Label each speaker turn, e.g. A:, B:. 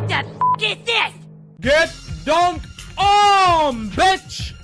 A: What the f is this?
B: Get dunked on, bitch!